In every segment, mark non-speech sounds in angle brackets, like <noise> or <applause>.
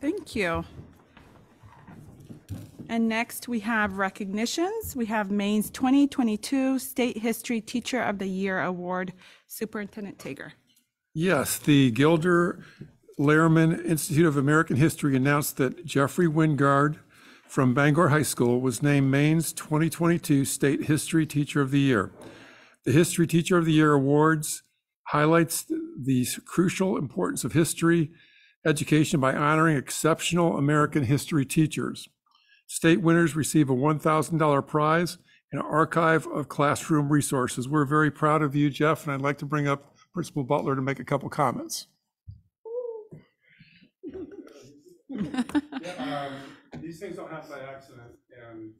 Thank you. And next, we have recognitions. We have Maine's 2022 State History Teacher of the Year Award, Superintendent Tager. Yes, the Gilder Lehrman Institute of American History announced that Jeffrey Wingard from Bangor High School was named Maine's 2022 State History Teacher of the Year. The History Teacher of the Year awards highlights the crucial importance of history education by honoring exceptional American history teachers. State winners receive a $1,000 prize and an archive of classroom resources. We're very proud of you, Jeff, and I'd like to bring up Principal Butler to make a couple comments. <laughs> Yeah, um, These things don't happen by accident, and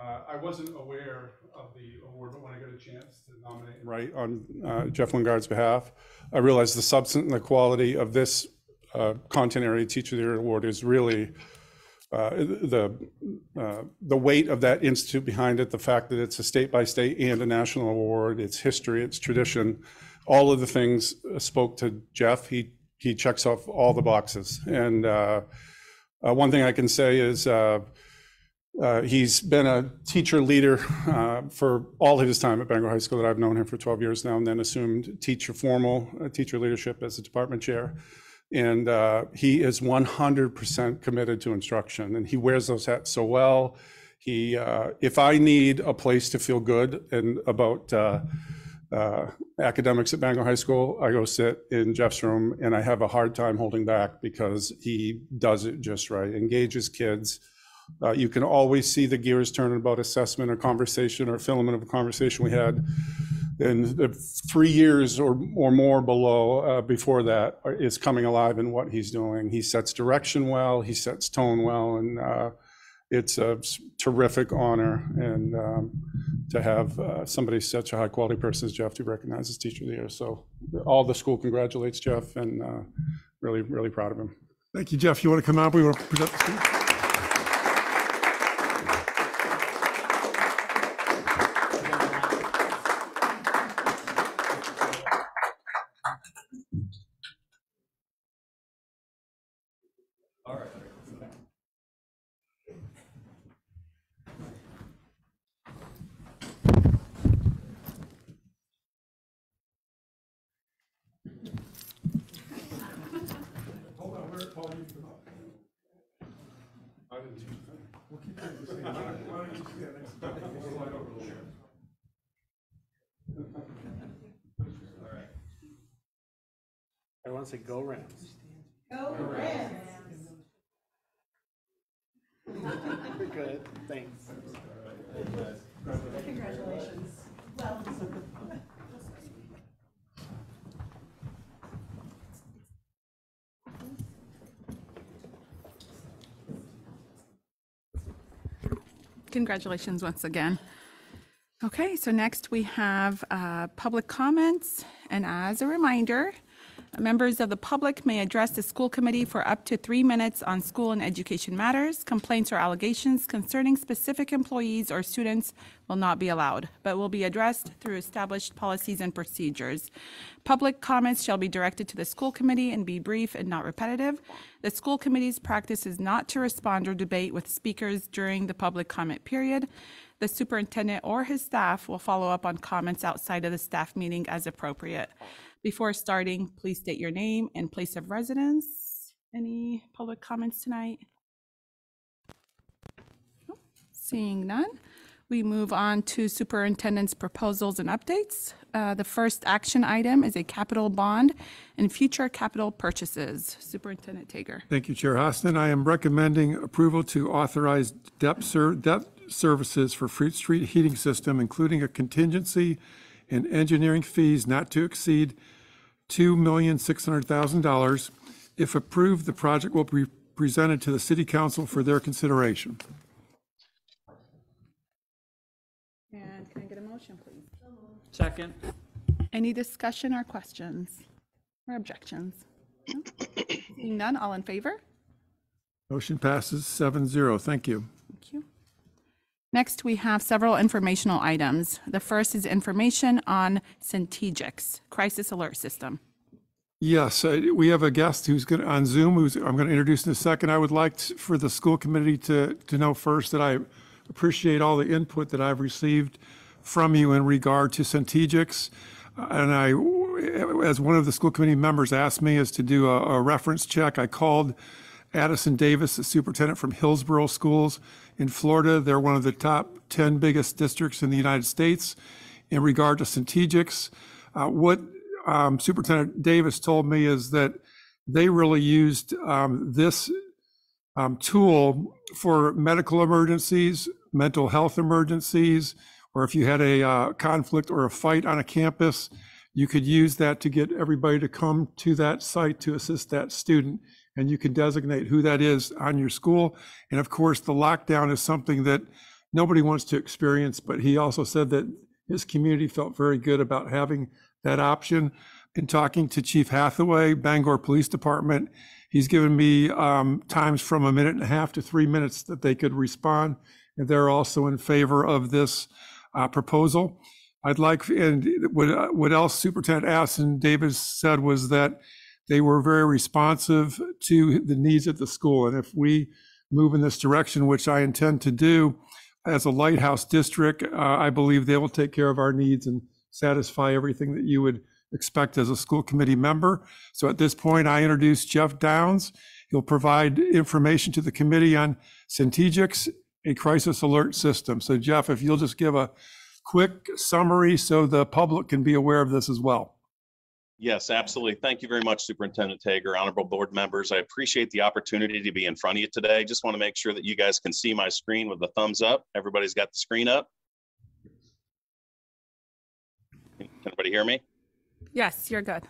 uh, I wasn't aware of the award, but when I got a chance to nominate. Right, on uh, Jeff Wingard's behalf, I realized the substance and the quality of this uh, content area Teacher of the Year Award is really uh, the, uh, the weight of that institute behind it, the fact that it's a state-by-state and a national award, its history, its tradition, all of the things spoke to Jeff. He, he checks off all the boxes. And uh, uh, one thing I can say is uh, uh, he's been a teacher leader uh, for all of his time at Bangor High School that I've known him for 12 years now, and then assumed teacher formal uh, teacher leadership as a department chair. And uh, he is 100% committed to instruction, and he wears those hats so well. He, uh, if I need a place to feel good and about uh, uh, academics at Bangor High School, I go sit in Jeff's room, and I have a hard time holding back because he does it just right. Engages kids. Uh, you can always see the gears turning about assessment or conversation or filament of a conversation we had. And the three years or, or more below, uh, before that is coming alive in what he's doing. He sets direction well, he sets tone well, and uh, it's a terrific honor and um, to have uh, somebody, such a high-quality person as Jeff, to recognize as Teacher of the Year. So all the school congratulates Jeff, and uh, really, really proud of him. Thank you, Jeff. You want to come up? We want to present the school. Hold on, where, Paul, you come up. I didn't choose that. We'll keep it the same. Why don't why don't you stand next to me? We'll slide over a little bit. I want to say go Rams. Go Rams. Good, thanks. Congratulations once again. Okay, so next we have uh, public comments. And as a reminder, members of the public may address the school committee for up to three minutes on school and education matters. Complaints or allegations concerning specific employees or students will not be allowed, but will be addressed through established policies and procedures. Public comments shall be directed to the school committee and be brief and not repetitive. The school committee's practice is not to respond or debate with speakers during the public comment period. The superintendent or his staff will follow up on comments outside of the staff meeting as appropriate. Before starting, please state your name and place of residence. Any public comments tonight? Seeing none, we move on to superintendent's proposals and updates. Uh, The first action item is a capital bond and future capital purchases. Superintendent Tager. Thank you, Chair Hostin. I am recommending approval to authorize debt ser, debt services for Fruit Street Heating System, including a contingency and engineering fees not to exceed $2,600,000. If approved, the project will be presented to the city council for their consideration. And can I get a motion, please? Second. Any discussion or questions or objections? No? Seeing none, all in favor? Motion passes 7-0. Thank you. Thank you. Next, we have several informational items. The first is information on Centegix Crisis Alert System. Yes, we have a guest who's going on Zoom, who's, I'm going to introduce in a second. I would like to- for the school committee to, to know first that I appreciate all the input that I've received from you in regard to Centegix. And I, as one of the school committee members asked me, is to do a, a reference check. I called Addison Davis, the superintendent from Hillsborough Schools in Florida. They're one of the top 10 biggest districts in the United States in regard to Centegix. Uh, What um, Superintendent Davis told me is that they really used um, this um, tool for medical emergencies, mental health emergencies, or if you had a uh, conflict or a fight on a campus, you could use that to get everybody to come to that site to assist that student. And you can designate who that is on your school. And of course, the lockdown is something that nobody wants to experience, but he also said that his community felt very good about having that option. In talking to Chief Hathaway, Bangor Police Department, he's given me um, times from a minute and a half to three minutes that they could respond. And they're also in favor of this uh, proposal. I'd like, and what, what else Superintendent Addison Davis said was that they were very responsive to the needs at the school. And if we move in this direction, which I intend to do as a lighthouse district, uh, I believe they will take care of our needs and satisfy everything that you would expect as a school committee member. So at this point, I introduce Jeff Downs. He'll provide information to the committee on Centegix, a crisis alert system. So Jeff, if you'll just give a quick summary so the public can be aware of this as well. Yes, absolutely. Thank you very much, Superintendent Tager, honorable board members. I appreciate the opportunity to be in front of you today. Just want to make sure that you guys can see my screen with the thumbs up. Everybody's got the screen up. Can Everybody hear me? Yes, you're good.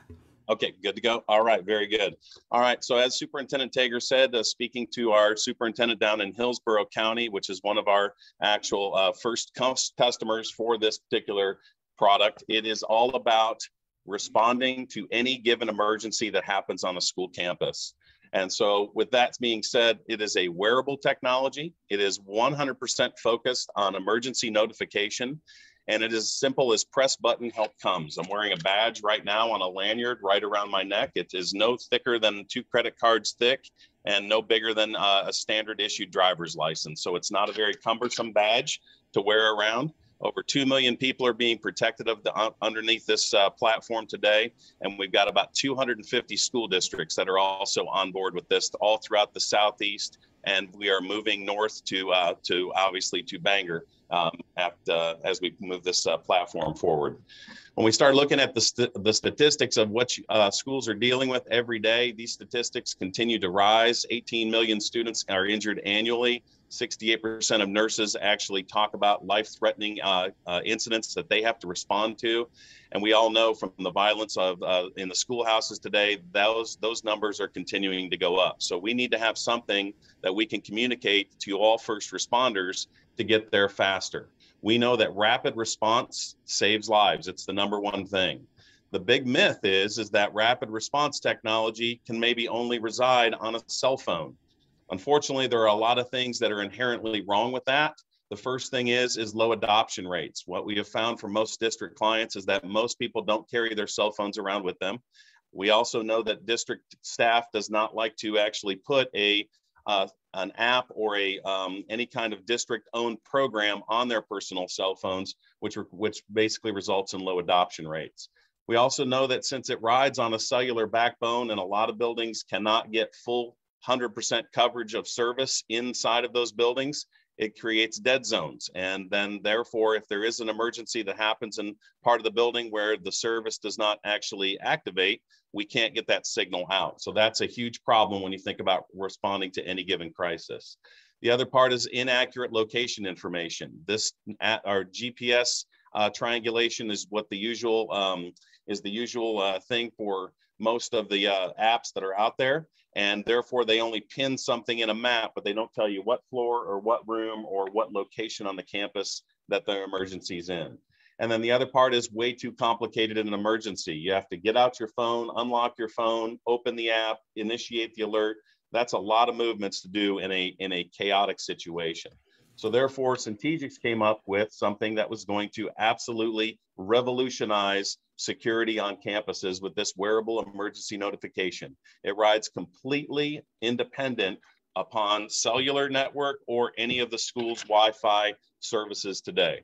Okay, good to go. All right, very good. All right, so as Superintendent Tager said, uh, speaking to our superintendent down in Hillsborough County, which is one of our actual uh, first customers for this particular product, it is all about responding to any given emergency that happens on a school campus. And so with that being said, it is a wearable technology. It is 100% focused on emergency notification. And it is as simple as press button, help comes. I'm wearing a badge right now on a lanyard right around my neck. It is no thicker than two credit cards thick and no bigger than uh, a standard issued driver's license. So it's not a very cumbersome badge to wear around. Over 2 million people are being protected of the, uh, underneath this uh, platform today. And we've got about 250 school districts that are also on board with this all throughout the Southeast. And we are moving north to, uh, to obviously to Bangor um, at, uh, as we move this uh, platform forward. When we start looking at the, st- the statistics of what uh, schools are dealing with every day, these statistics continue to rise. 18 million students are injured annually. 68% of nurses actually talk about life-threatening uh, uh, incidents that they have to respond to, and we all know from the violence of uh, in the schoolhouses today, those those numbers are continuing to go up. So we need to have something that we can communicate to all first responders to get there faster. We know that rapid response saves lives. It's the number one thing. The big myth is is that rapid response technology can maybe only reside on a cell phone. Unfortunately, there are a lot of things that are inherently wrong with that. The first thing is is low adoption rates. What we have found for most district clients is that most people don't carry their cell phones around with them. We also know that district staff does not like to actually put a uh, an app or a um, any kind of district owned program on their personal cell phones, which which basically results in low adoption rates. We also know that since it rides on a cellular backbone and a lot of buildings cannot get full 100% coverage of service inside of those buildings, it creates dead zones. And then therefore, if there is an emergency that happens in part of the building where the service does not actually activate, we can't get that signal out. So that's a huge problem when you think about responding to any given crisis. The other part is inaccurate location information. This at our GPS uh, triangulation is what the usual um, is the usual uh, thing for most of the uh, apps that are out there and therefore they only pin something in a map, but they don't tell you what floor or what room or what location on the campus that the emergency is in. And then the other part is way too complicated in an emergency. You have to get out your phone, unlock your phone, open the app, initiate the alert. That's a lot of movements to do in a in a chaotic situation. So therefore, Centegix came up with something that was going to absolutely revolutionize security on campuses with this wearable emergency notification. It rides completely independent upon cellular network or any of the school's Wi-Fi services today.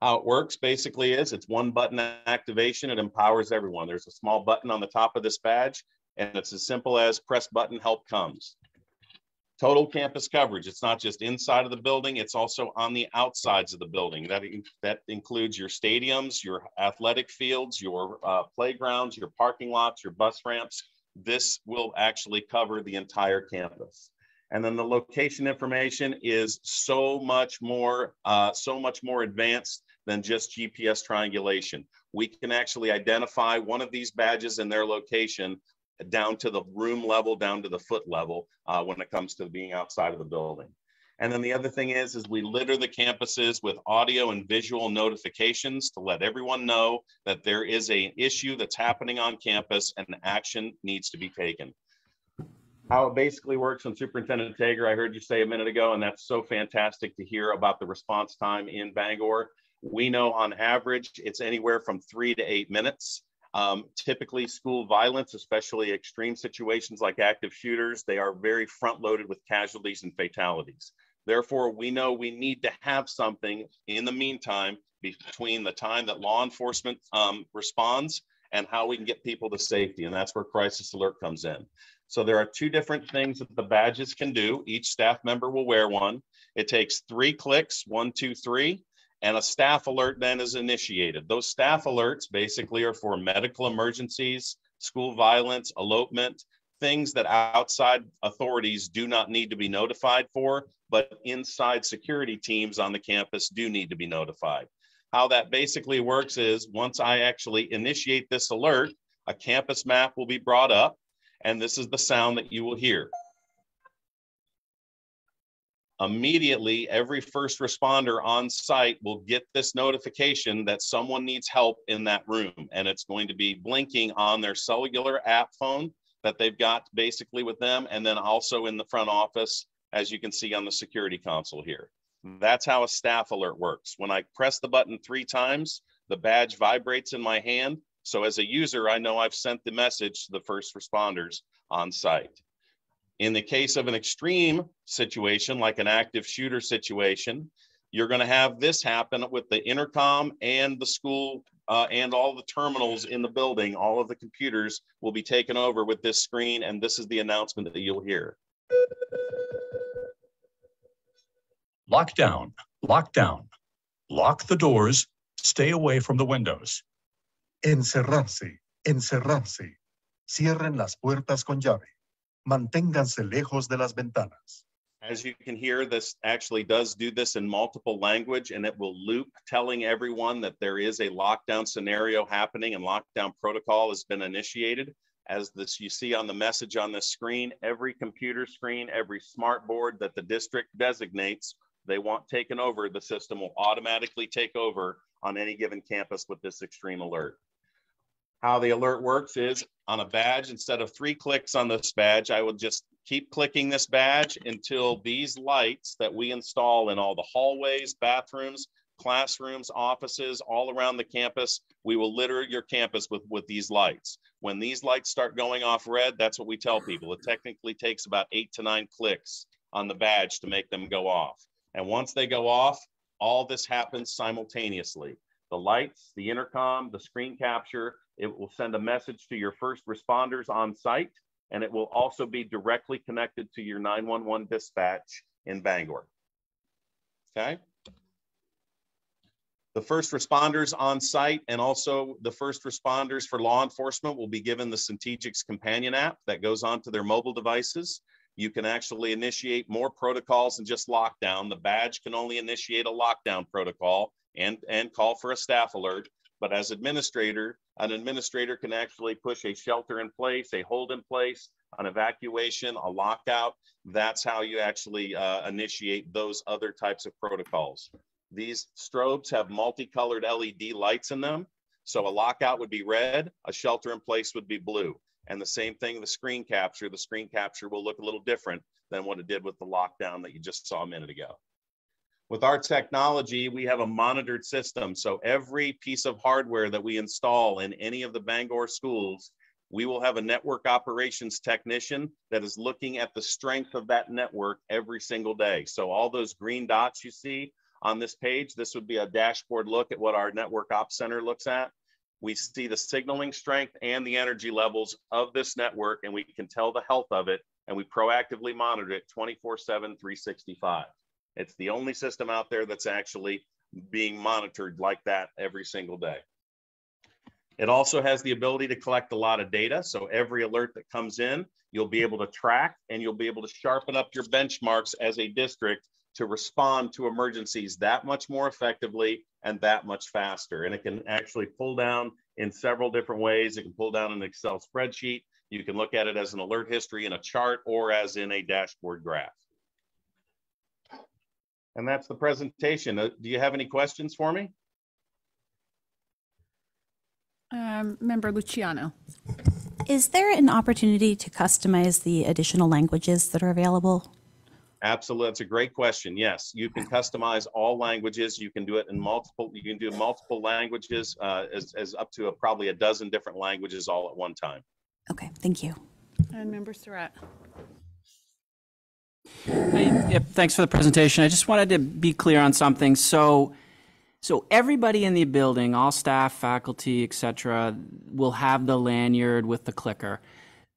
How it works basically is it's one button activation. It empowers everyone. There's a small button on the top of this badge, and it's as simple as press button, help comes. Total campus coverage. It's not just inside of the building, it's also on the outsides of the building. That, that includes your stadiums, your athletic fields, your uh, playgrounds, your parking lots, your bus ramps. This will actually cover the entire campus. And then the location information is so much more, uh, so much more advanced than just GPS triangulation. We can actually identify one of these badges and their location down to the room level, down to the foot level uh, when it comes to being outside of the building. And then the other thing is, is we litter the campuses with audio and visual notifications to let everyone know that there is an issue that's happening on campus and action needs to be taken. How it basically works on Superintendent Tager, I heard you say a minute ago, and that's so fantastic to hear about the response time in Bangor. We know on average, it's anywhere from three to eight minutes. Um, typically school violence, especially extreme situations like active shooters, they are very front loaded with casualties and fatalities. Therefore, we know we need to have something in the meantime between the time that law enforcement um, responds and how we can get people to safety. And that's where crisis alert comes in. So there are two different things that the badges can do. Each staff member will wear one. It takes three clicks, one, two, three, and a staff alert then is initiated. Those staff alerts basically are for medical emergencies, school violence, elopement, things that outside authorities do not need to be notified for, but inside security teams on the campus do need to be notified. How that basically works is once I actually initiate this alert, a campus map will be brought up, and this is the sound that you will hear immediately every first responder on site will get this notification that someone needs help in that room. And it's going to be blinking on their cellular app phone that they've got basically with them and then also in the front office as you can see on the security console here. That's how a staff alert works. When i press the button three times the badge vibrates in my hand. So as a user i know i've sent the message to the first responders on site in the case of an extreme situation, like an active shooter situation, you're going to have this happen with the intercom and the school uh, and all the terminals in the building. All of the computers will be taken over with this screen, and this is the announcement that you'll hear. Lockdown, lockdown. Lock the doors, stay away from the windows. Encerrarse, encerrarse. Cierren las puertas con llave. Manténganse lejos de las ventanas. As you can hear, this actually does do this in multiple language and it will loop telling everyone that there is a lockdown scenario happening and lockdown protocol has been initiated. As this you see on the message on the screen, every computer screen, every smart board that the district designates they want taken over, the system will automatically take over on any given campus with this extreme alert. How the alert works is on a badge, instead of three clicks on this badge, I will just keep clicking this badge until these lights that we install in all the hallways, bathrooms, classrooms, offices, all around the campus, we will litter your campus with, with these lights. When these lights start going off red, that's what we tell people. It technically takes about eight to nine clicks on the badge to make them go off. And once they go off, all this happens simultaneously. The lights, the intercom, the screen capture, it will send a message to your first responders on site, and it will also be directly connected to your 911 dispatch in Bangor. Okay. The first responders on site and also the first responders for law enforcement will be given the Centegix companion app that goes onto their mobile devices. You can actually initiate more protocols than just lockdown. The badge can only initiate a lockdown protocol and, and call for a staff alert. But as administrator, an administrator can actually push a shelter in place, a hold in place, an evacuation, a lockout. That's how you actually uh, initiate those other types of protocols. These strobes have multicolored LED lights in them. So a lockout would be red, a shelter in place would be blue. And the same thing, the screen capture, the screen capture will look a little different than what it did with the lockdown that you just saw a minute ago. With our technology, we have a monitored system. So every piece of hardware that we install in any of the Bangor schools, we will have a network operations technician that is looking at the strength of that network every single day. So all those green dots you see on this page, this would be a dashboard look at what our network ops center looks at. We see the signaling strength and the energy levels of this network, and we can tell the health of it, and we proactively monitor it 24 7, 365. It's the only system out there that's actually being monitored like that every single day. It also has the ability to collect a lot of data. So every alert that comes in, you'll be able to track and you'll be able to sharpen up your benchmarks as a district to respond to emergencies that much more effectively and that much faster. And it can actually pull down in several different ways. It can pull down an Excel spreadsheet. You can look at it as an alert history in a chart or as in a dashboard graph. And that's the presentation. Uh, Do you have any questions for me? Um, Member Luciano. Is there an opportunity to customize the additional languages that are available? Absolutely. That's a great question. Yes, you can customize all languages. You can do it in multiple, you can do multiple languages uh, as, as up to a, probably a dozen different languages all at one time. Okay, thank you. And Member Surratt. Hey, thanks for the presentation. I just wanted to be clear on something. So, so everybody in the building, all staff, faculty, et cetera, will have the lanyard with the clicker.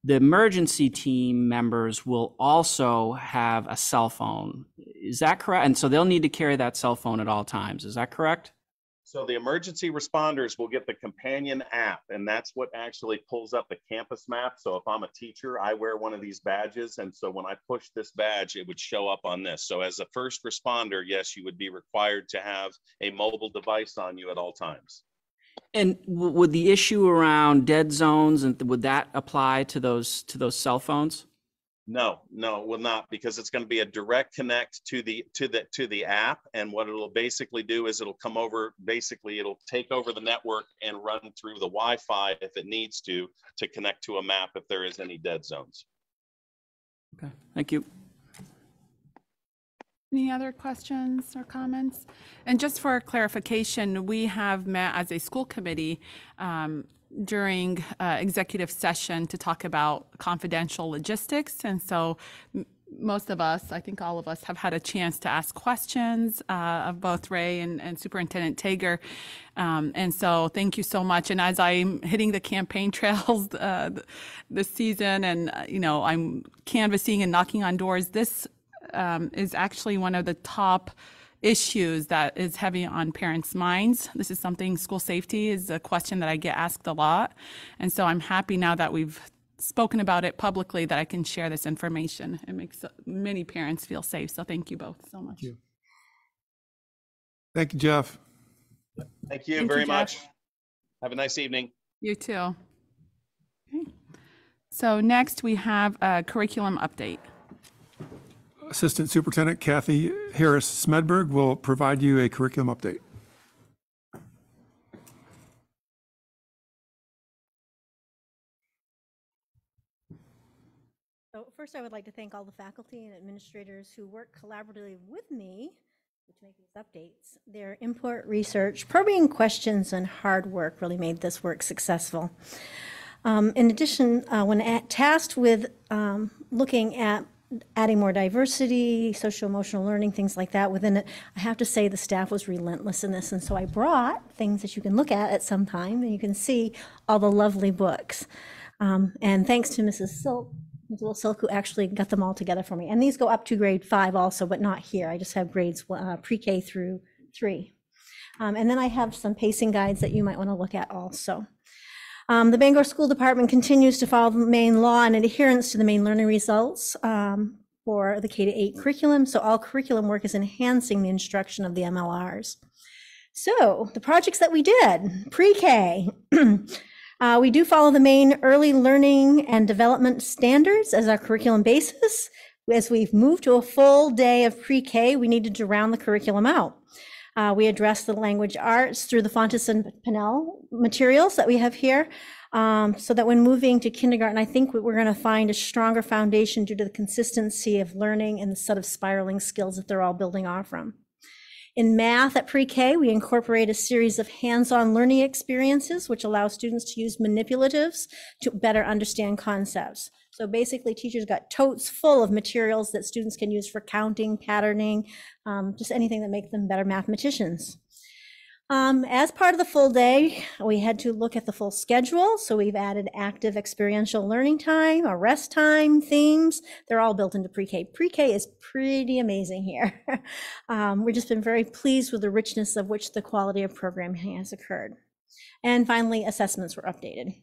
The emergency team members will also have a cell phone. Is that correct? And so they'll need to carry that cell phone at all times. Is that correct? So the emergency responders will get the companion app, and that's what actually pulls up the campus map. So if I'm a teacher, I wear one of these badges. And so when I push this badge, it would show up on this. So as a first responder, yes, you would be required to have a mobile device on you at all times. And would the issue around dead zones and would that apply to those to those cell phones? No, no, it will not because it's going to be a direct connect to the to the to the app. And what it'll basically do is it'll come over, basically it'll take over the network and run through the Wi-Fi if it needs to to connect to a map if there is any dead zones. Okay, thank you. Any other questions or comments? And just for clarification, we have met as a school committee um, during uh, executive session to talk about confidential logistics. And so most of us, I think all of us, have had a chance to ask questions uh, of both Ray and, and Superintendent Tager. Um, and so thank you so much. And as I'm hitting the campaign <laughs> trails uh, this season and, uh, you know, I'm canvassing and knocking on doors, this um, is actually one of the top issues that is heavy on parents' minds. This is something, school safety is a question that I get asked a lot. And so I'm happy now that we've spoken about it publicly that I can share this information. It makes many parents feel safe. So thank you both so much. Thank you. Thank you, Jeff. Thank you Thank very Jeff. much. Have a nice evening. You too. Okay. So next we have a curriculum update. Assistant Superintendent Kathy Harris Smedberg will provide you a curriculum update. So first, I would like to thank all the faculty and administrators who work collaboratively with me to make these updates. Their input, research, probing questions, and hard work really made this work successful. Um, In addition, uh, when at- tasked with um, looking at adding more diversity, social-emotional learning, things like that within it, I have to say the staff was relentless in this. And so I brought things that you can look at at some time, and you can see all the lovely books. Um, And thanks to Mrs. Silk, Ms. Will Silk, who actually got them all together for me. And these go up to grade five also, but not here. I just have grades uh, pre-K through three. Um, And then I have some pacing guides that you might want to look at also. Um, The Bangor School Department continues to follow the Maine law and adherence to the Maine learning results um, for the K to 8 curriculum. So all curriculum work is enhancing the instruction of the MLRs. So the projects that we did, pre-K, <clears throat> uh, we do follow the Maine early learning and development standards as our curriculum basis. As we've moved to a full day of pre-K, we needed to round the curriculum out. Uh, we address the language arts through the Fountas and Pinnell materials that we have here. um, so that when moving to kindergarten, I think we- we're going to find a stronger foundation due to the consistency of learning and the set of spiraling skills that they're all building off from. In math at pre-K, we incorporate a series of hands-on learning experiences, which allow students to use manipulatives to better understand concepts. So basically, teachers got totes full of materials that students can use for counting, patterning, um, just anything that makes them better mathematicians. Um, as part of the full day, we had to look at the full schedule. So we've added active experiential learning time, a rest time, themes. They're all built into pre-K. Pre-K is pretty amazing here. <laughs> um, we've just been very pleased with the richness of which the quality of programming has occurred. And finally, assessments were updated.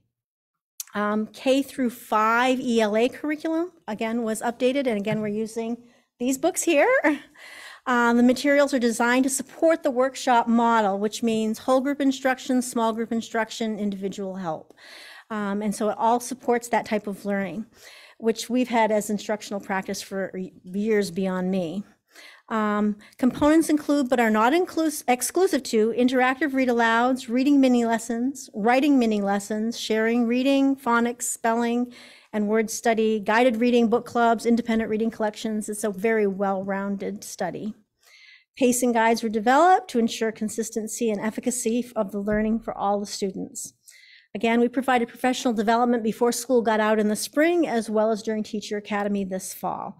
Um, K through five ELA curriculum, again, was updated. And again, we're using these books here. Um, <laughs> the materials are designed to support the workshop model, which means whole group instruction, small group instruction, individual help. Um, and so it all supports that type of learning, which we've had as instructional practice for years beyond me. Um, components include, but are not exclusive to, interactive read alouds, reading mini lessons, writing mini lessons, sharing reading, phonics, spelling, and word study, guided reading, book clubs, independent reading collections. It's a very well-rounded study. Pacing guides were developed to ensure consistency and efficacy of the learning for all the students. Again, we provided professional development before school got out in the spring, as well as during Teacher Academy this fall.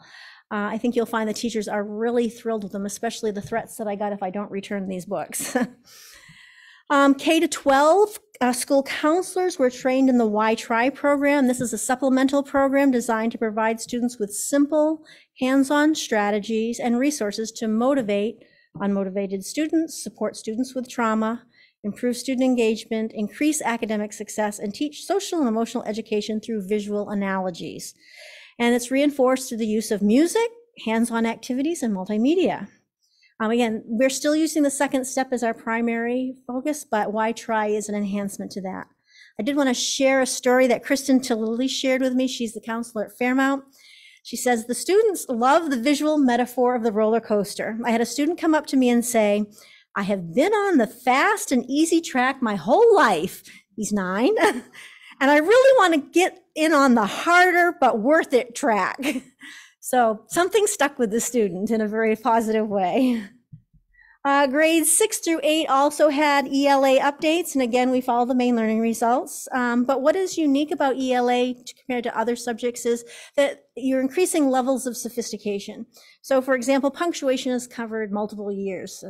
Uh, I think you'll find the teachers are really thrilled with them, especially the threats that I got if I don't return these books. <laughs> um, K to 12 uh, school counselors were trained in the Why Try program. This is a supplemental program designed to provide students with simple, hands-on strategies and resources to motivate unmotivated students, support students with trauma, improve student engagement, increase academic success, and teach social and emotional education through visual analogies. And it's reinforced through the use of music, hands-on activities, and multimedia. Um, again, we're still using the second step as our primary focus, but Why Try is an enhancement to that. I did want to share a story that Kristen Tilley shared with me. She's the counselor at Fairmount. She says, the students love the visual metaphor of the roller coaster. I had a student come up to me and say, I have been on the fast and easy track my whole life. He's nine. <laughs> and I really want to get in on the harder but worth it track. <laughs> So something stuck with the student in a very positive way. Uh, grades six through eight also had ELA updates, and again, we follow the Maine learning results. Um, but what is unique about ELA compared to other subjects is that you're increasing levels of sophistication. So, for example, punctuation is covered multiple years.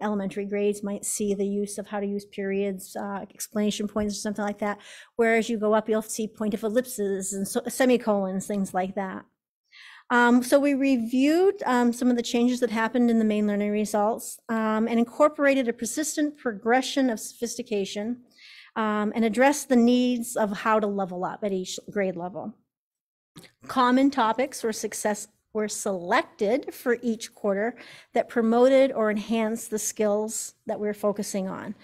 Elementary grades might see the use of how to use periods, uh, explanation points, or something like that. Whereas you go up, you'll see point of ellipses and so, semicolons, things like that. Um, so we reviewed um, some of the changes that happened in the Maine learning results um, and incorporated a persistent progression of sophistication um, and addressed the needs of how to level up at each grade level. Common topics were success were selected for each quarter that promoted or enhanced the skills that we're focusing on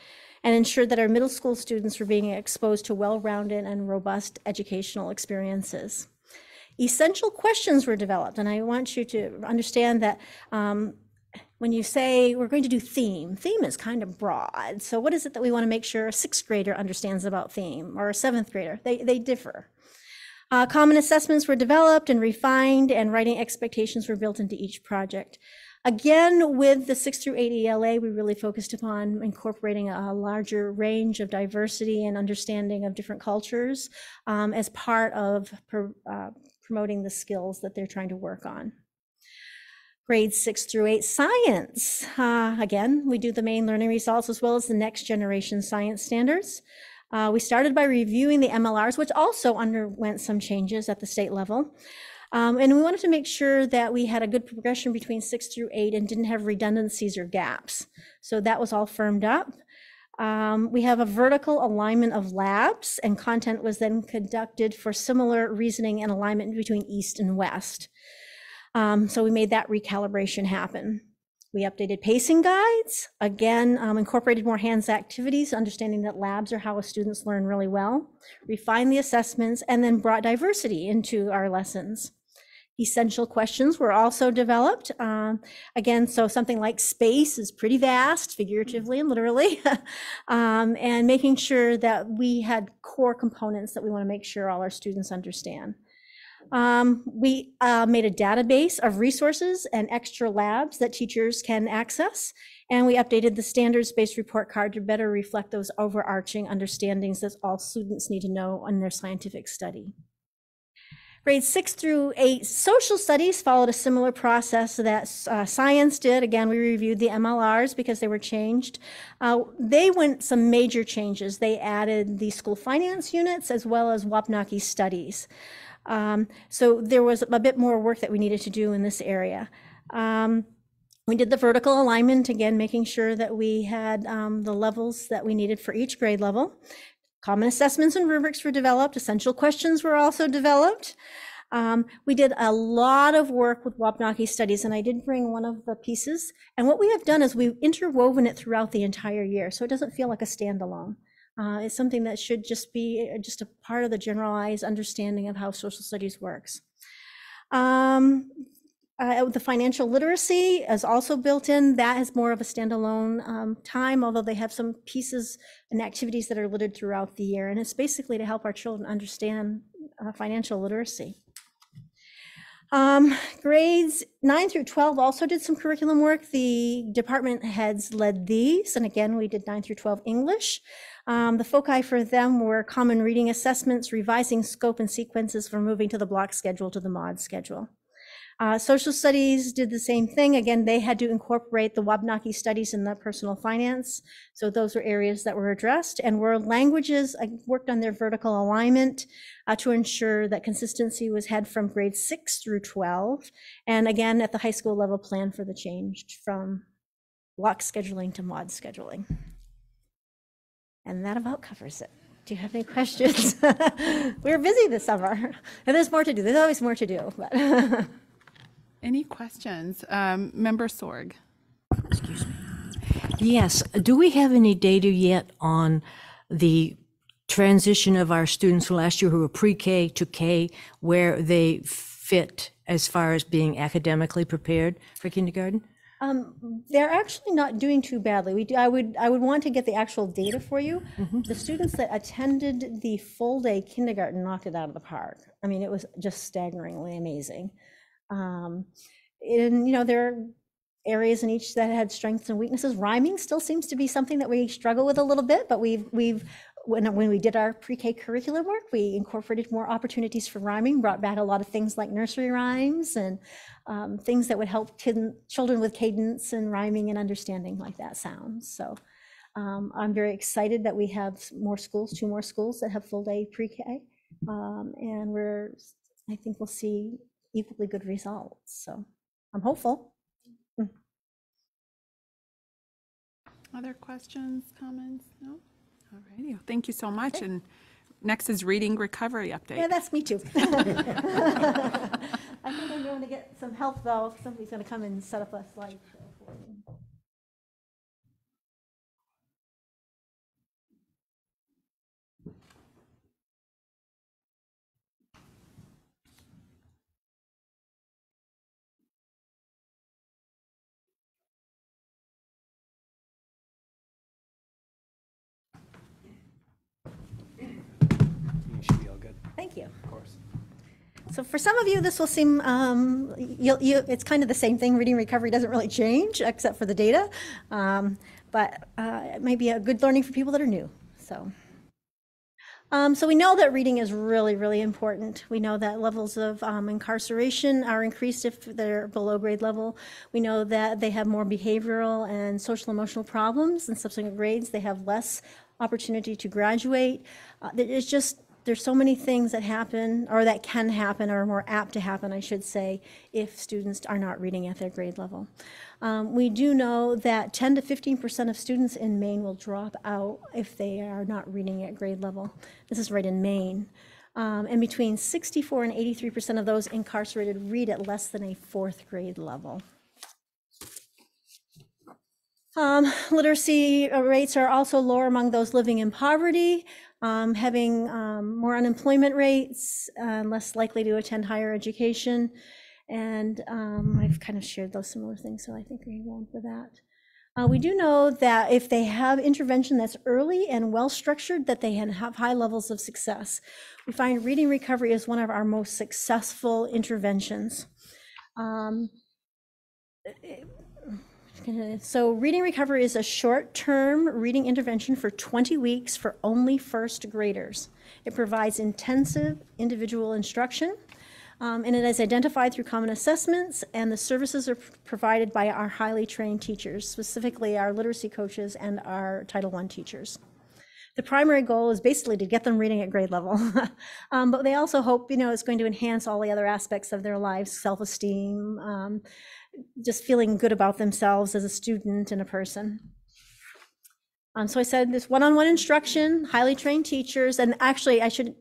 and ensured that our middle school students were being exposed to well-rounded and robust educational experiences essential questions were developed. And I want you to understand that um, when you say we're going to do theme, theme is kind of broad. So what is it that we want to make sure a sixth grader understands about theme or a seventh grader? They, they differ. Uh, common assessments were developed and refined and writing expectations were built into each project. Again, with the 6 through 8 ELA, we really focused upon incorporating a larger range of diversity and understanding of different cultures um, as part of uh, promoting the skills that they're trying to work on. Grades six through eight, science. Uh, again, we do the Maine learning results as well as the next generation science standards. Uh, we started by reviewing the MLRs, which also underwent some changes at the state level. Um, and we wanted to make sure that we had a good progression between six through eight and didn't have redundancies or gaps. So that was all firmed up. Um, we have a vertical alignment of labs, and content was then conducted for similar reasoning and alignment between East and West. Um, so we made that recalibration happen. We updated pacing guides, again, um, incorporated more hands activities, understanding that labs are how students learn really well, refined the assessments, and then brought diversity into our lessons. Essential questions were also developed. Um, again, so something like space is pretty vast, figuratively and literally, <laughs> um, and making sure that we had core components that we want to make sure all our students understand. Um, we uh, made a database of resources and extra labs that teachers can access. And we updated the standards-based report card to better reflect those overarching understandings that all students need to know in their scientific study. Grades six through eight, social studies followed a similar process that uh, science did. Again, we reviewed the MLRs because they were changed. Uh, they went some major changes. They added the school finance units as well as Wabanaki studies. Um, so there was a bit more work that we needed to do in this area. Um, we did the vertical alignment, again, making sure that we had um, the levels that we needed for each grade level. Common assessments and rubrics were developed. Essential questions were also developed. Um, we did a lot of work with Wabanaki studies, and I did bring one of the pieces. And what we have done is we've interwoven it throughout the entire year, so it doesn't feel like a standalone. Uh, it's something that should just be uh, just a part of the generalized understanding of how social studies works. Um, uh, the financial literacy is also built in. That is more of a standalone um, time, although they have some pieces and activities that are littered throughout the year. And it's basically to help our children understand uh, financial literacy. Um, grades 9 through 12 also did some curriculum work. The department heads led these. And again, we did 9 through 12 English. Um, the foci for them were common reading assessments, revising scope and sequences for moving to the block schedule to the mod schedule. Uh, social studies did the same thing. Again, they had to incorporate the Wabanaki studies in the personal finance. So those were areas that were addressed. And world languages I worked on their vertical alignment uh, to ensure that consistency was had from grade six through 12. And again, at the high school level, plan for the change from block scheduling to mod scheduling. And that about covers it. Do you have any questions? we <laughs> were busy this summer, and there's more to do. There's always more to do. But <laughs> Any questions? Um, Member Sorg? Yes. Do we have any data yet on the transition of our students from last year who were pre-K to K, where they fit as far as being academically prepared for kindergarten? Um, they're actually not doing too badly. We do, I would I would want to get the actual data for you. The students that attended the full day kindergarten knocked it out of the park. I mean, it was just staggeringly amazing. Um, and you know there are areas in each that had strengths and weaknesses. Rhyming still seems to be something that we struggle with a little bit, but we've we've when, when we did our pre-K curriculum work, we incorporated more opportunities for rhyming, brought back a lot of things like nursery rhymes and um, things that would help children with cadence and rhyming and understanding like that sounds. So um, I'm very excited that we have more schools, two more schools that have full day pre-K. Um, and we're, I think we'll see equally good results. So I'm hopeful. Other questions, comments? No? All righty. Well, Thank you so much. And next is reading recovery update. Yeah, that's me too. <laughs> <laughs> I think I'm going to get some help though. Somebody's going to come and set up a slideshow So for some of you, this will seem, um, you, it's kind of the same thing. Reading recovery doesn't really change except for the data. Um, but uh, it may be a good learning for people that are new. So. Um, so we know that reading is really, really important. We know that levels of um, incarceration are increased if they're below grade level. We know that they have more behavioral and social emotional problems in subsequent grades. They have less opportunity to graduate. Uh, it's just there's so many things that happen or that can happen or are more apt to happen, I should say, if students are not reading at their grade level. Um, we do know that 10 to 15% of students in Maine will drop out if they are not reading at grade level. This is right in Maine. Um, and between 64 and 83% of those incarcerated read at less than a fourth grade level. Um, literacy rates are also lower among those living in poverty, um, having um, more unemployment rates, uh, less likely to attend higher education. And um, I've kind of shared those similar things, so I think we go on for that. Uh, we do know that if they have intervention that's early and well-structured, that they can have high levels of success. We find reading recovery is one of our most successful interventions. Um, so reading recovery is a short-term reading intervention for 20 weeks for only first graders. It provides intensive individual instruction, um, and it is identified through common assessments, and the services are provided by our highly trained teachers, specifically our literacy coaches and our Title I teachers. The primary goal is basically to get them reading at grade level, <laughs> um, but they also hope, you know, it's going to enhance all the other aspects of their lives, self-esteem, um, just feeling good about themselves as a student and a person. Um, so I said this one-on-one instruction, highly trained teachers, and actually I should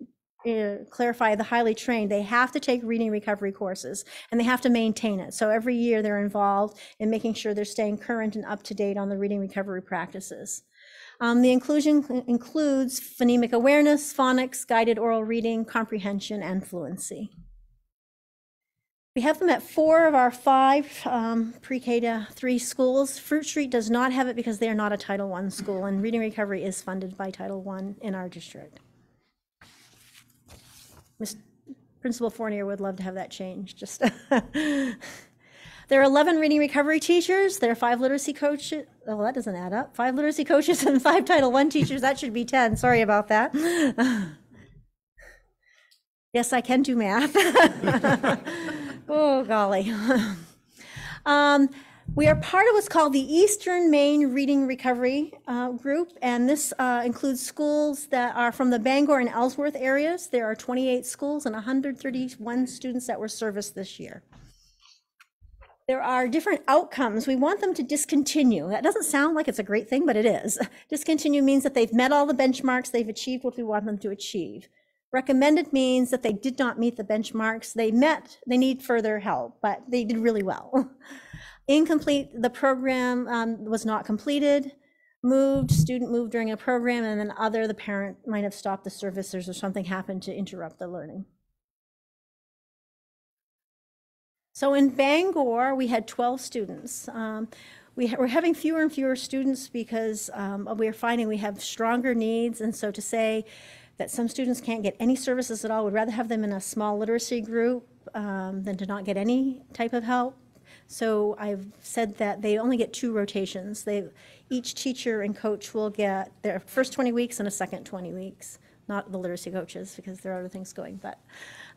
uh, clarify the highly trained, they have to take reading recovery courses and they have to maintain it. So every year they're involved in making sure they're staying current and up to date on the reading recovery practices. Um, the inclusion includes phonemic awareness, phonics, guided oral reading, comprehension, and fluency. We have them at four of our five um, pre-K to three schools. Fruit Street does not have it because they are not a Title I school, and Reading Recovery is funded by Title I in our district. Miss Principal Fournier would love to have that changed, just. <laughs> There are 11 reading recovery teachers, there are five literacy coaches, oh, that doesn't add up, five literacy coaches <laughs> and five Title I teachers, that should be 10, sorry about that. <laughs> Yes, I can do math. Oh, golly. <laughs> Um, We are part of what's called the Eastern Maine Reading Recovery uh, Group, and this uh, includes schools that are from the Bangor and Ellsworth areas. There are 28 schools and 131 students that were serviced this year. There are different outcomes. We want them to discontinue. That doesn't sound like it's a great thing, but it is. <laughs> Discontinue means that they've met all the benchmarks, they've achieved what we want them to achieve. Recommended means that they did not meet the benchmarks. They met, they need further help, but they did really well. <laughs> Incomplete, the program um, was not completed. Moved, student moved during a program, and then other, the parent might have stopped the services or something happened to interrupt the learning. So in Bangor, we had 12 students. Um, we, we're having fewer and fewer students because um, we're finding we have stronger needs. And so to say that some students can't get any services at all, would rather have them in a small literacy group um, than to not get any type of help. So I've said that they only get two rotations. They, each teacher and coach will get their first 20 weeks and a second 20 weeks, not the literacy coaches because there are other things going, but.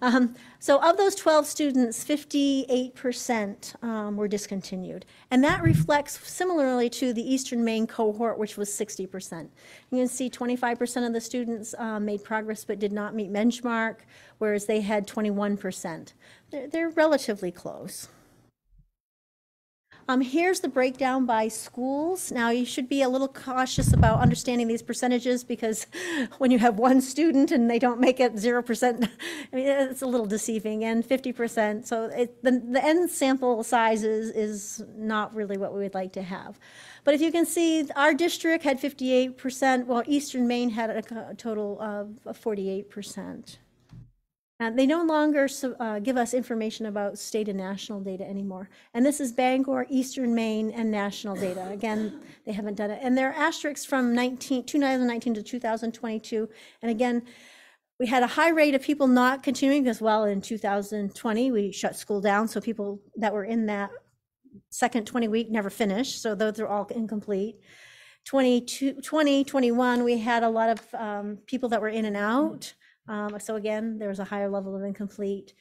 Um, so of those 12 students, 58% um, were discontinued. And that reflects similarly to the Eastern Maine cohort, which was 60%. You can see 25% of the students uh, made progress but did not meet benchmark, whereas they had 21%. They're, they're relatively close. Um, here's the breakdown by schools. Now, you should be a little cautious about understanding these percentages because <laughs> when you have one student and they don't make it 0%, <laughs> I mean, it's a little deceiving, and 50%. So it, the, the end sample size is, is not really what we would like to have. But if you can see, our district had 58%, while Eastern Maine had a total of 48%. And they no longer uh, give us information about state and national data anymore. And this is Bangor, Eastern Maine, and national data. Again, they haven't done it. And there are asterisks from 19, 2019 to 2022. And again, we had a high rate of people not continuing because, well, in 2020, we shut school down. So people that were in that second 20 week never finished. So those are all incomplete. 22, 20, 21, we had a lot of um, people that were in and out. Um, so again, there was a higher level of incomplete.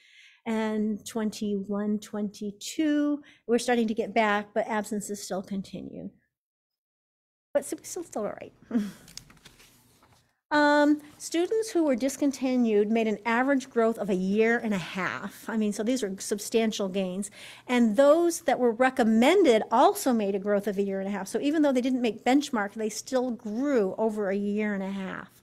And 21, 22, we're starting to get back, but absences still continue. But still, still, still all right. <laughs> Um, students who were discontinued made an average growth of a year and a half. I mean, so these are substantial gains. And those that were recommended also made a growth of a year and a half. So even though they didn't make benchmark, they still grew over a year and a half.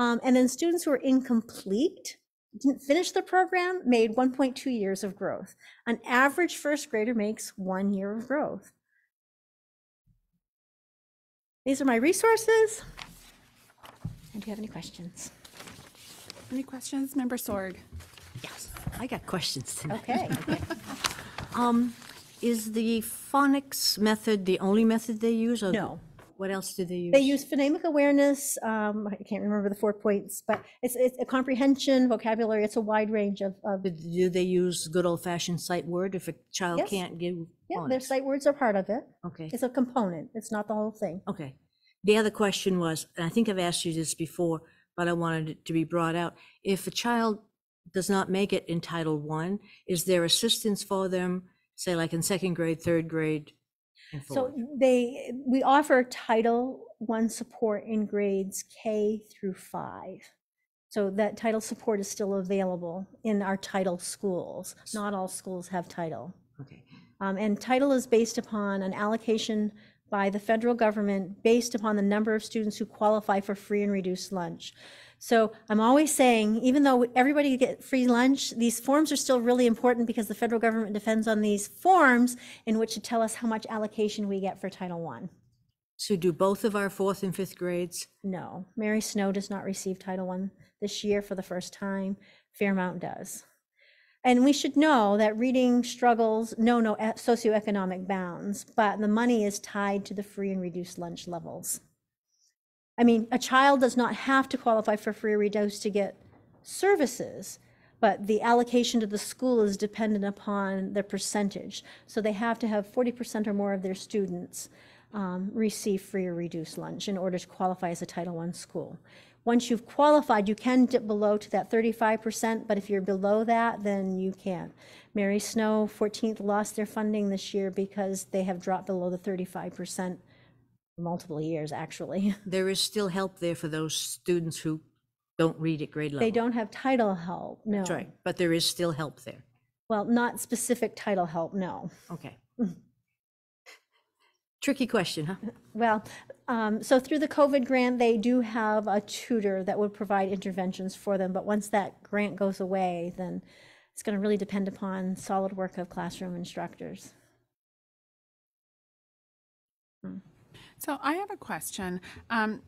Um, and then students who were incomplete, didn't finish the program, made 1.2 years of growth. An average first grader makes one year of growth. These are my resources. And do you have any questions? Any questions, Member Sorg? Yes, I got questions tonight. Okay. <laughs> Um, is the phonics method the only method they use? or No. What else do they use? They use phonemic awareness, um, I can't remember the four points, but it's, it's a comprehension, vocabulary, it's a wide range of, of, Do- Do they use good old fashioned sight word if a child Yes. can't give yeah, their phonics? sight words are part of it. Okay. It's a component, it's not the whole thing. Okay. The other question was, and I think I've asked you this before, but I wanted it to be brought out. If a child does not make it in Title One, is there assistance for them, say like in second grade, third grade? So they, we offer Title One support in grades K through five. So that title support is still available in our title schools. Not all schools have title. Okay. Um, and title is based upon an allocation by the federal government based upon the number of students who qualify for free and reduced lunch. So I'm always saying, even though everybody get free lunch, these forms are still really important because the federal government depends on these forms in which to tell us how much allocation we get for Title I. So do both of our fourth and fifth grades? No, Mary Snow does not receive Title I this year for the first time. Fairmount does. And we should know that reading struggles know no socioeconomic bounds, but the money is tied to the free and reduced lunch levels. I mean, a child does not have to qualify for free or reduced to get services, but the allocation to the school is dependent upon the percentage. So they have to have 40% or more of their students um, receive free or reduced lunch in order to qualify as a Title I school. Once you've qualified, you can dip below to that 35%, but if you're below that, then you can't. Mary Snow, 14th, lost their funding this year because they have dropped below the 35% multiple years, actually. <laughs> There is still help there for those students who don't read at grade level. They don't have title help, no. That's right, but there is still help there. Well, not specific title help, no. Okay. <laughs> Tricky question, huh? <laughs> Well, um, so through the COVID grant, they do have a tutor that would provide interventions for them, but once that grant goes away, then it's going to really depend upon solid work of classroom instructors. So I have a question. Um,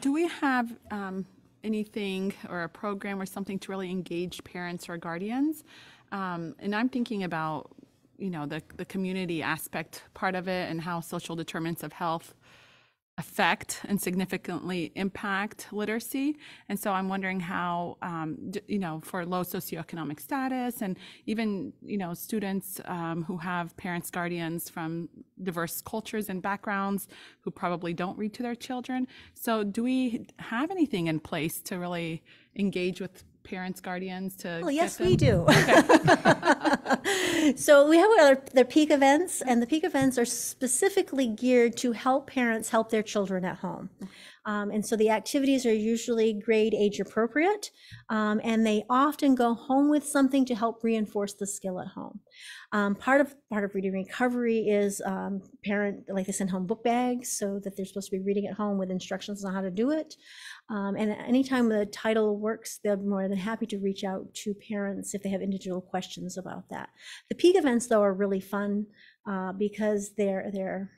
do we have um, anything or a program or something to really engage parents or guardians? Um, and I'm thinking about, you know, the, the community aspect part of it and how social determinants of health affect and significantly impact literacy. And so I'm wondering how, um, you know, for low socioeconomic status and even, you know, students um, who have parents, guardians from diverse cultures and backgrounds who probably don't read to their children. So do we have anything in place to really engage with parents, guardians to? Well, get yes, we do. <laughs> so we have our, their peak events, and the peak events are specifically geared to help parents help their children at home. Um, and so the activities are usually grade age appropriate, um, and they often go home with something to help reinforce the skill at home. Um, part of part of reading recovery is um, parent like they send home book bags so that they're supposed to be reading at home with instructions on how to do it. Um, and anytime the title works, they're more than happy to reach out to parents if they have individual questions about that. The peak events, though, are really fun uh, because they're they're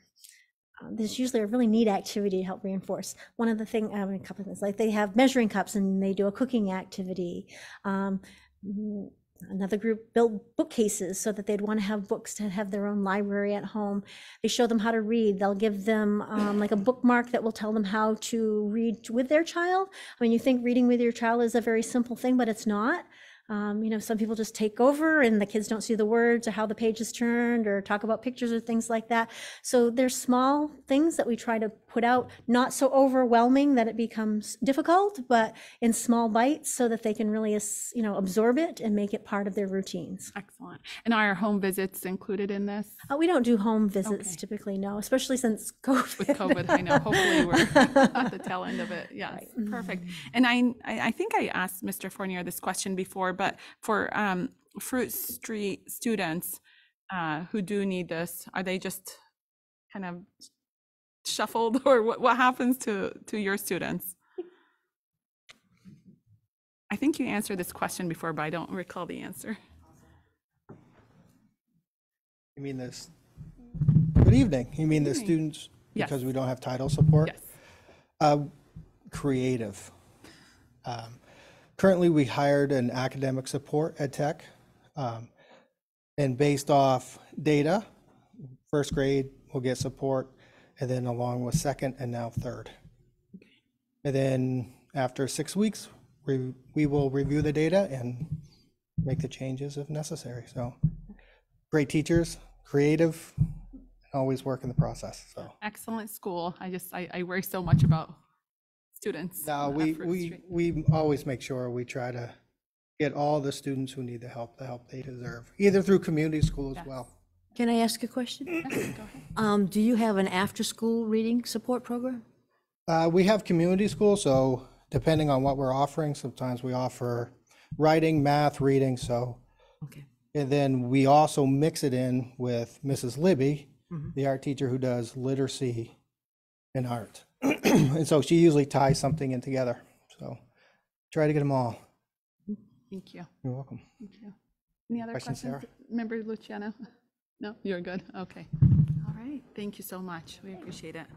there's usually a really neat activity to help reinforce. One of the thing, I mean, a couple of things, like they have measuring cups and they do a cooking activity. Um, mm, Another group built bookcases so that they'd want to have books to have their own library at home. They show them how to read. They'll give them um, like a bookmark that will tell them how to read with their child. I mean, you think reading with your child is a very simple thing, but it's not. Um, you know, some people just take over and the kids don't see the words or how the page is turned or talk about pictures or things like that. So there's small things that we try to put out, not so overwhelming that it becomes difficult, but in small bites so that they can really, you know, absorb it and make it part of their routines. Excellent. And are home visits included in this? Uh, we don't do home visits Okay. typically, no, especially since <laughs> COVID. with COVID. I know. Hopefully, we're <laughs> at the tail end of it. Yes, perfect. And I, I I think I asked Mr. Fournier this question before, but for um, Fruit Street students uh, who do need this, are they just kind of shuffled, <laughs> or what, what happens to to your students? I think you answered this question before, but I don't recall the answer. You mean this, good evening. You mean the students, Yes. because we don't have title support? Yes. Uh, Creative. Um, Currently, we hired an academic support at Tech. Um, And based off data, first grade will get support, and then along with second and now third. And then after six weeks, we, we will review the data and make the changes if necessary. So great teachers, creative, always work in the process, so. Excellent school. I just, I, I worry so much about students. No, we, we, we always make sure we try to get all the students who need the help, the help they deserve, either through community school as Yes. well. Can I ask a question? Go ahead. Um, do you have an after-school reading support program? Uh, we have community school, so depending on what we're offering, sometimes we offer writing, math, reading, so. Okay. And then we also mix it in with Mrs. Libby, Mhm. the art teacher who does literacy and art. <clears throat> And so she usually ties something in together, so try to get them all. Thank you. You're welcome. Thank you. Any other Questions, questions? Member Luciano? No, you're good. Okay. All right. Thank you so much. We appreciate it.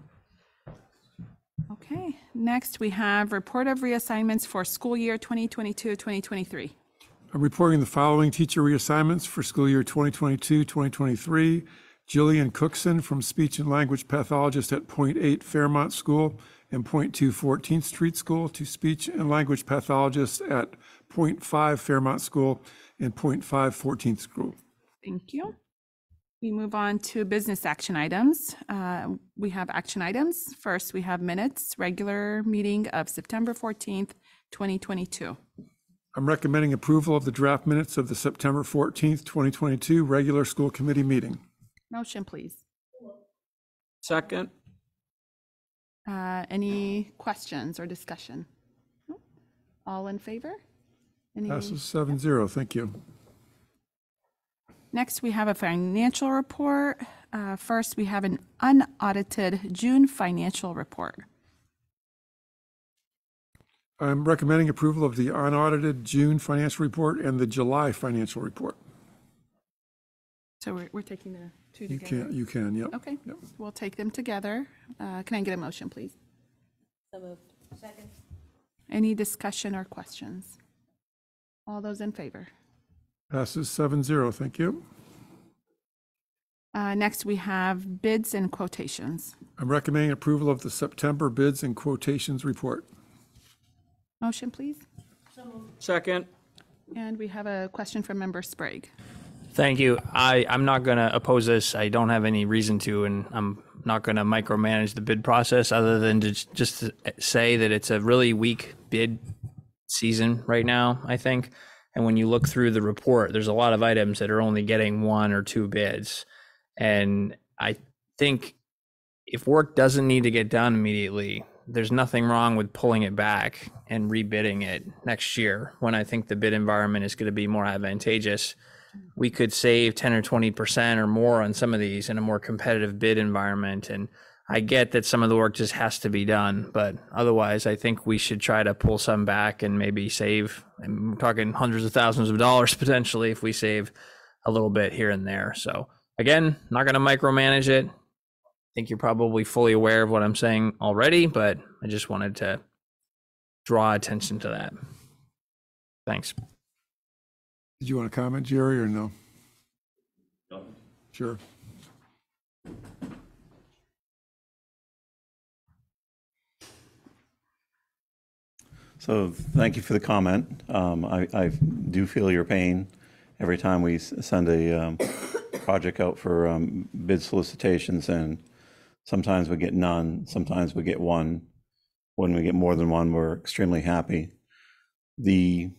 Okay. Next, we have report of reassignments for school year 2022, 2023. I'm reporting the following teacher reassignments for school year 2022, 2023. Jillian Cookson from speech and language pathologist at Point Eight Fairmount School and Point Two 14th Street School to speech and language pathologist at Point Five Fairmount School and Point Five 14th School. Thank you. We move on to business action items. Uh, We have action items. First, we have minutes, regular meeting of September 14th, 2022. I'm recommending approval of the draft minutes of the September 14th, 2022 regular school committee meeting. Motion, please. Second? Uh, Any questions or discussion? All in favor? Any? Passes seven zero. Thank you. Next, we have a financial report. Uh, First, we have an unaudited June financial report. I'm recommending approval of the unaudited June financial report and the July financial report. So we're, we're taking the two You together. can, you can, yep. Okay, we'll take them together. Uh, Can I get a motion, please? So moved. Second. Any discussion or questions? All those in favor? Passes seven zero. Thank you. Uh, Next, we have bids and quotations. I'm recommending approval of the September bids and quotations report. Motion, please. Second? And we have a question from Member Sprague. Thank you. I, I'm not going to oppose this. I don't have any reason to, and I'm not going to micromanage the bid process other than to j- just to say that it's a really weak bid season right now, I think. And when you look through the report, there's a lot of items that are only getting one or two bids. And I think if work doesn't need to get done immediately, there's nothing wrong with pulling it back and rebidding it next year when I think the bid environment is going to be more advantageous. We could save 10 or 20% or more on some of these in a more competitive bid environment. And I get that some of the work just has to be done, but otherwise, I think we should try to pull some back and maybe save. I'm talking hundreds of thousands of dollars <laughs> potentially if we save a little bit here and there. So, again, not going to micromanage it. I think you're probably fully aware of what I'm saying already, but I just wanted to draw attention to that. Thanks. Did you want to comment, Jerry, or no? Sure. So thank you for the comment. Um, I, I do feel your pain every time we send a um, project out for um, bid solicitations, and sometimes we get none, sometimes we get one. When we get more than one, we're extremely happy. The,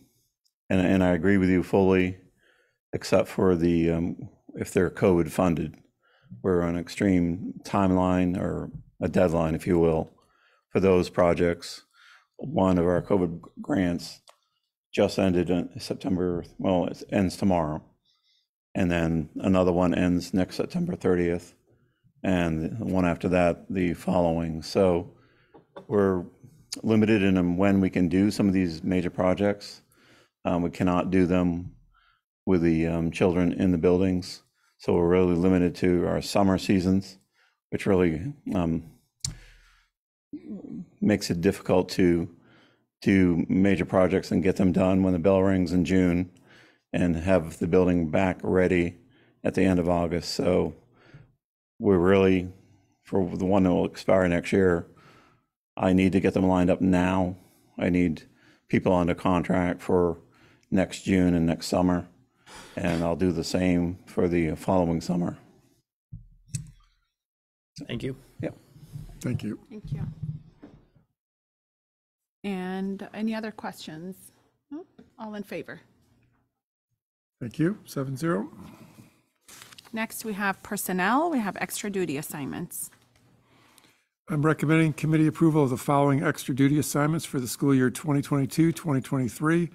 and, and I agree with you fully, except for the, um, if they're COVID funded. We're on an extreme timeline or a deadline, if you will, for those projects one of our COVID grants just ended in September, well, it ends tomorrow. And then another one ends next September 30th. And one after that, the following. So we're limited in when we can do some of these major projects. Um, We cannot do them with the um, children in the buildings. So we're really limited to our summer seasons, which really um, makes it difficult to do major projects and get them done when the bell rings in June and have the building back ready at the end of August. So we're really, for the one that will expire next year, I need to get them lined up now. I need people under contract for next June and next summer. And I'll do the same for the following summer. Thank you. Yep. Thank you. Thank you. And any other questions? No? All in favor? Thank you. Seven zero. Next, we have personnel. We have extra duty assignments. I'm recommending committee approval of the following extra duty assignments for the school year 2022, 2023.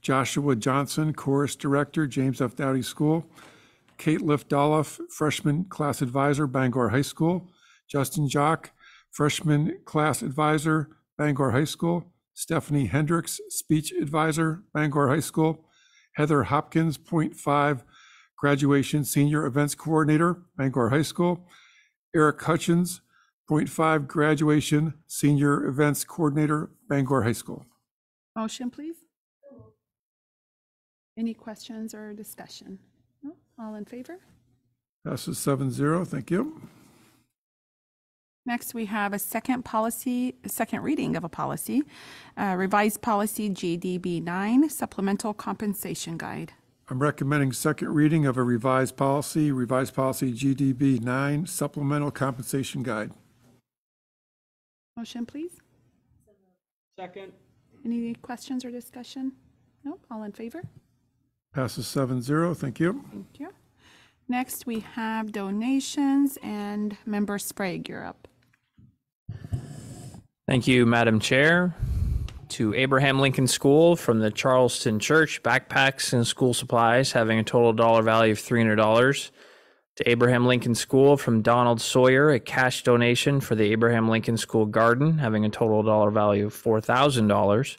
Joshua Johnson, Chorus Director, James F. Doughty School. Kate Lift-Dolph, Freshman Class Advisor, Bangor High School. Justin Jock, Freshman Class Advisor, Bangor High School. Stephanie Hendricks, Speech Advisor, Bangor High School. Heather Hopkins, Point Five, Graduation Senior Events Coordinator, Bangor High School. Eric Hutchins, Point Five, Graduation Senior Events Coordinator, Bangor High School. Motion, please. Any questions or discussion? No? All in favor? Passes seven zero. Thank you. Next, we have a second policy, a second reading of a policy, uh, revised policy GDB 9, supplemental compensation guide. I'm recommending second reading of a revised policy, revised policy GDB 9 supplemental compensation guide. Motion, please. Second. Any questions or discussion? No? All in favor? Passes seven zero. Thank you. Thank you. Next, we have donations and Member Sprague, you're up. Thank you, Madam Chair. To Abraham Lincoln School from the Charleston Church, backpacks and school supplies having a total dollar value of $300. To Abraham Lincoln School from Donald Sawyer, a cash donation for the Abraham Lincoln School garden having a total dollar value of $4,000.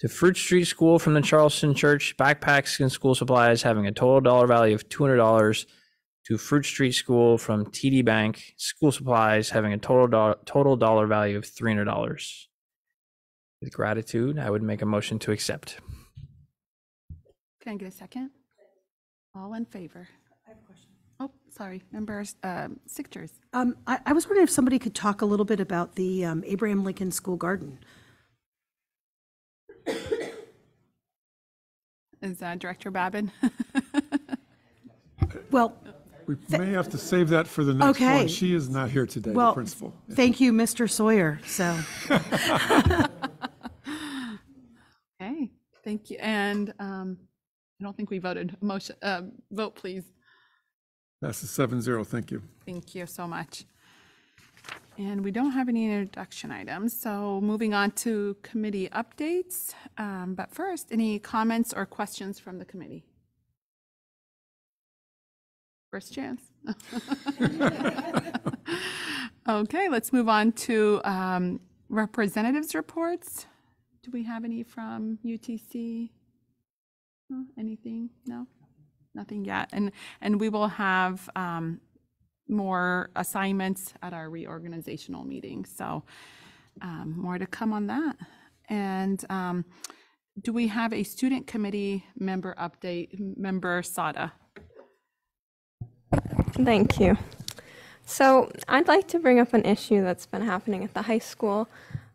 To Fruit Street School from the Charleston Church, backpacks and school supplies having a total dollar value of $200 to Fruit Street School from TD Bank, school supplies having a total do- total dollar value of $300. With gratitude, I would make a motion to accept. Can I get a second? All in favor? I have a question. Oh, sorry, members, um, Sychterz. Um, I, I was wondering if somebody could talk a little bit about the um, Abraham Lincoln School Garden. Is uh, Director Babin? <laughs> Well, We may have to save that for the next Okay. one. She is not here today, the well, principal. thank you, Mr. Sawyer, so. <laughs> Okay, thank you. And um, I don't think we voted. Motion, uh, vote, please. That's Passes seven zero. Thank you. Thank you so much. And we don't have any introduction items, so moving on to committee updates. Um, But first, any comments or questions from the committee? First chance. <laughs> Okay, let's move on to um, representatives' reports. Do we have any from UTC? Anything? No? Nothing yet. And, and we will have um, more assignments at our reorganizational meeting. So um, more to come on that. And um, do we have a student committee member update? Member Sada? Thank you. So, I'd like to bring up an issue that's been happening at the high school,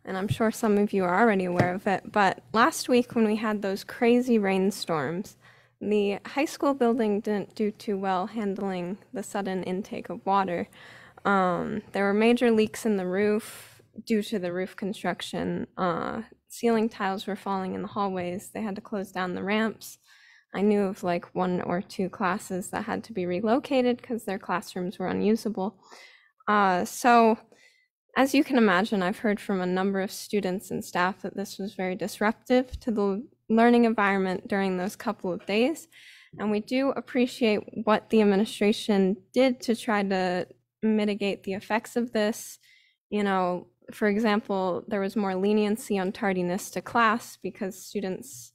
and I'm sure some of you are already aware of it. But last week, when we had those crazy rainstorms, the high school building didn't do too well handling the sudden intake of water. Um, there were major leaks in the roof due to the roof construction. Uh, ceiling tiles were falling in the hallways. They had to close down the ramps. I knew of like one or two classes that had to be relocated because their classrooms were unusable. Uh, so, as you can imagine, I've heard from a number of students and staff that this was very disruptive to the learning environment during those couple of days. And we do appreciate what the administration did to try to mitigate the effects of this. You know, for example, there was more leniency on tardiness to class because students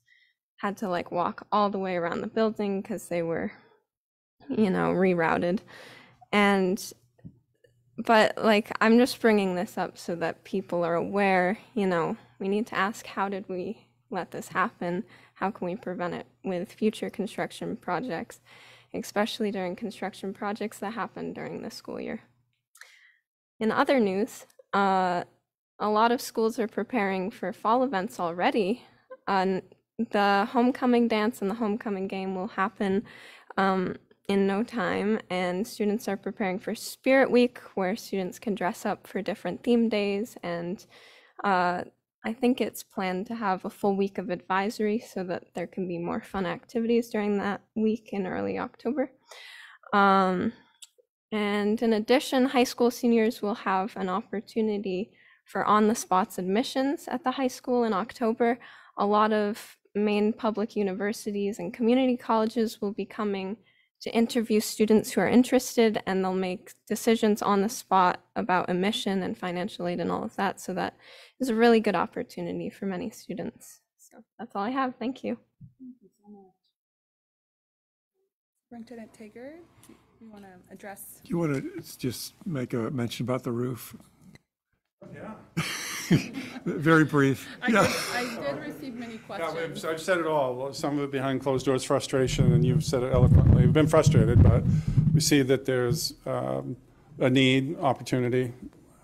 had to like walk all the way around the building because they were, you know, rerouted. And, but like, I'm just bringing this up so that people are aware, you know, we need to ask how did we let this happen? How can we prevent it with future construction projects? especially during construction projects that happen during the school year. In other news, uh, a lot of schools are preparing for fall events already. Uh, the homecoming dance and the homecoming game will happen um, in no time, and students are preparing for Spirit Week, where students can dress up for different theme days. And uh, I think it's planned to have a full week of advisory so that there can be more fun activities during that week in early October. Um, and in addition, high school seniors will have an opportunity for on the spots admissions at the high school in October. A lot of Maine public universities and community colleges will be coming to interview students who are interested and they'll make decisions on the spot about admission and financial aid and all of that. So that is a really good opportunity for many students. So that's all I have. Thank you. Thank you so much. Superintendent Tager, do you want to address? Do you want to just make a mention about the roof? Yeah. <laughs> Very brief. I did, Yeah. I did receive many Yeah, questions. we've- I've said it all, some of it behind closed doors frustration, and you've said it eloquently. We've been frustrated, but we see that there's um, a need, opportunity.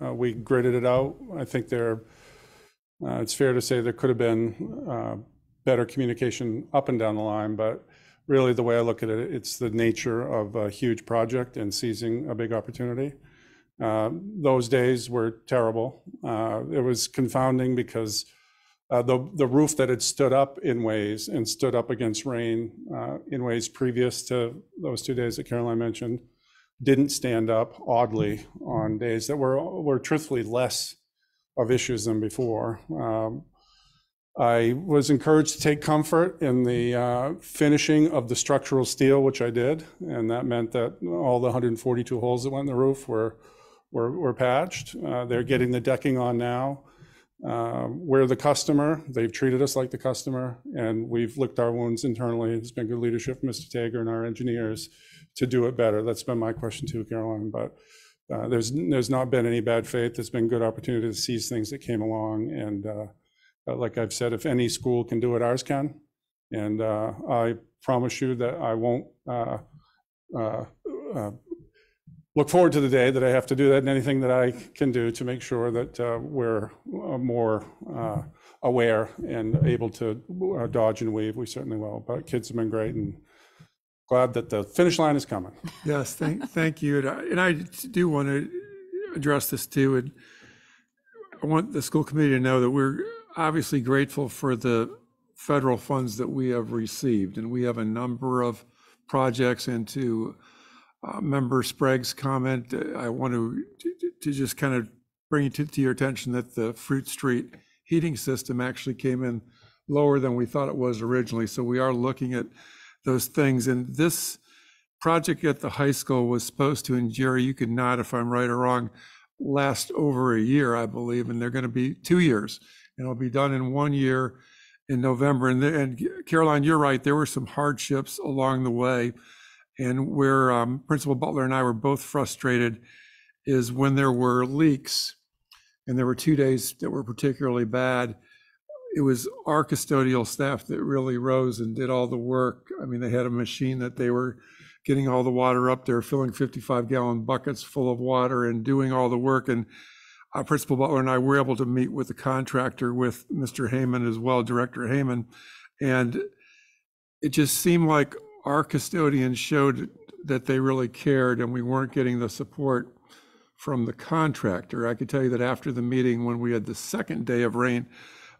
Uh, We gritted it out. I think there, uh, it's fair to say there could have been uh, better communication up and down the line, but really the way I look at it, it's the nature of a huge project and seizing a big opportunity. Uh, Those days were terrible. Uh, It was confounding because uh, the, the roof that had stood up in ways and stood up against rain uh, in ways previous to those two days that Caroline mentioned didn't stand up oddly on days that were, were truthfully less of issues than before. Um, I was encouraged to take comfort in the uh, finishing of the structural steel, which I did, and that meant that all the 142 holes that went in the roof were, were, were patched. Uh, They're getting the decking on now. Um, We're the customer, they've treated us like the customer, and we've licked our wounds internally. It's been good leadership from Mr. Tager and our engineers to do it better. That's been my question too, Caroline, but uh, there's, there's not been any bad faith. There's been good opportunity to seize things that came along, and uh, like I've said, if any school can do it, ours can. And I promise you that I won't look forward to the day that I have to do that and anything that I can do to make sure that uh, we're uh, more uh, aware and able to uh, dodge and weave. We certainly will. But kids have been great and glad that the finish line is coming. Yes, thank, thank you. And I, and I do want to address this too. And I want the school committee to know that we're obviously grateful for the federal funds that we have received. And we have a number of projects and to uh, Member Sprague's comment, uh, I want to, to just kind of bring it to, to your attention that the Fruit Street heating system actually came in lower than we thought it was originally. So we are looking at those things. And this project at the high school was supposed to, and Jerry, you could nod if I'm right or wrong, last over a year, I believe, and they're going to be two years. And it'll be done in one year in November. And, the- and Caroline, you're right, there were some hardships along the way. And where um, Principal Butler and I were both frustrated is when there were leaks, and there were two days that were particularly bad. It was our custodial staff that really rose and did all the work. I mean, they had a machine that they were getting all the water up there, filling 55 gallon buckets full of water and doing all the work. And uh, Principal Butler and I were able to meet with the contractor, with Mr. Heyman as well, Director Heyman. And it just seemed like our custodians showed that they really cared and we weren't getting the support from the contractor. I could tell you that after the meeting, when we had the second day of rain,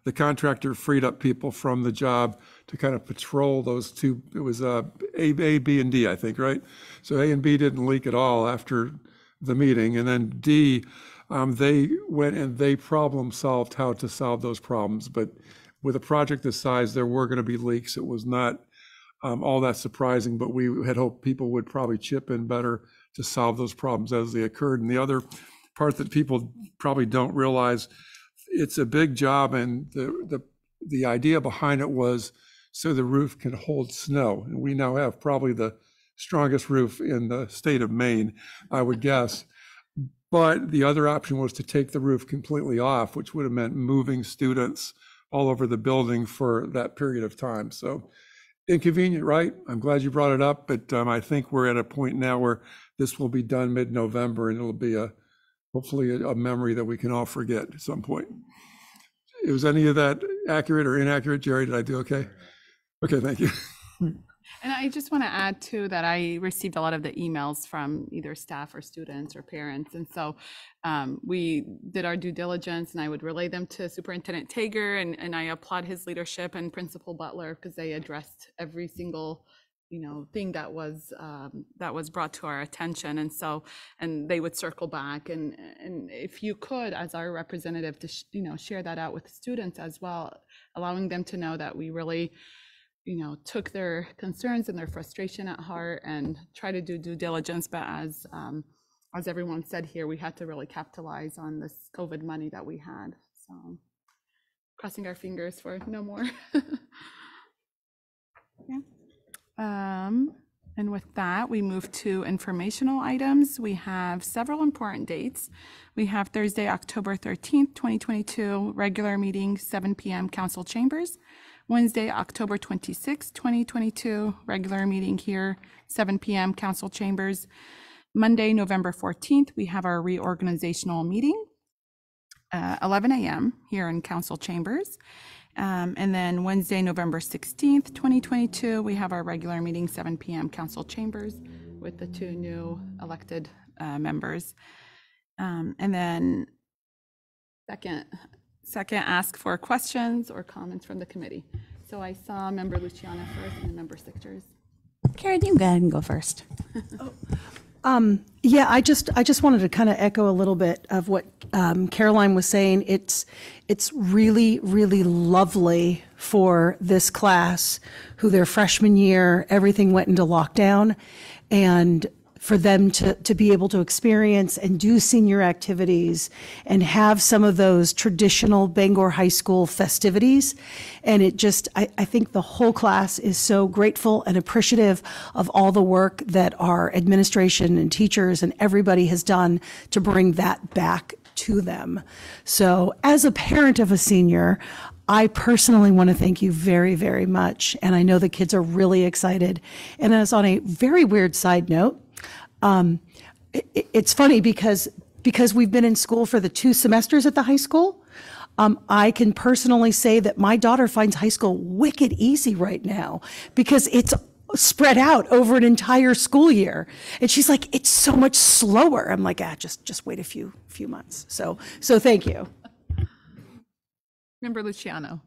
the contractor freed up people from the job to kind of patrol those two. It was uh, A, A, B, and D, I think, right? So A and B didn't leak at all after the meeting. And then D, um, they went and they problem solved how to solve those problems. But with a project this size, there were going to be leaks. It was not um, all that surprising, but we had hoped people would probably chip in better to solve those problems as they occurred. And the other part that people probably don't realize, it's a big job, and the the the idea behind it was so the roof can hold snow. And we now have probably the strongest roof in the state of Maine, I would guess. But the other option was to take the roof completely off, which would have meant moving students all over the building for that period of time. So inconvenient, right? I'm glad you brought it up, but um, I think we're at a point now where this will be done mid-November and it'll be a, hopefully a, a memory that we can all forget at some point. Was any of that accurate or inaccurate, Jerry? Did I do okay? Okay, thank you. <laughs> And I just want to add too that I received a lot of the emails from either staff or students or parents. And so um, we did our due diligence and I would relay them to Superintendent Tager and, and I applaud his leadership and Principal Butler because they addressed every single you know thing that was um, that was brought to our attention and so and they would circle back and and if you could as our representative to you know share that out with students as well allowing them to know that we really you know, took their concerns and their frustration at heart and try to do due diligence. But as um, as everyone said here, we had to really capitalize on this COVID money that we had. So crossing our fingers for no more. <laughs> yeah. Um, and with that, we move to informational items. We have several important dates. We have Thursday, October 13th, 2022, regular meeting, 7 p.m. Council Chambers. Wednesday, October 26, 2022, regular meeting here, 7 p.m. Council Chambers. Monday, November 14th, we have our reorganizational meeting, uh, 11 a.m. here in Council Chambers. Um, and then Wednesday, November 16th, 2022, we have our regular meeting, 7 p.m. Council Chambers with the two new elected uh, members. Um, and then second, Second, ask for questions or comments from the committee. So I saw Member Luciano first and then Member Sychterz. Carin, you can go ahead and go first. <laughs> Um, yeah, I just, I just wanted to kind of echo a little bit of what um, Caroline was saying. It's, it's really, really lovely for this class who their freshman year, everything went into lockdown. And for them to, to be able to experience and do senior activities and have some of those traditional Bangor High School festivities. And it just, I, I think the whole class is so grateful and appreciative of all the work that our administration and teachers and everybody has done to bring that back to them. So as a parent of a senior, I personally want to thank you very, very much. And I know the kids are really excited. And as on a very weird side note, um, it, it's funny because because we've been in school for the two semesters at the high school. Um, I can personally say that my daughter finds high school wicked easy right now because it's spread out over an entire school year. And she's like, it's so much slower. I'm like, ah, just just wait a few few months. So so thank you. Member Luciano.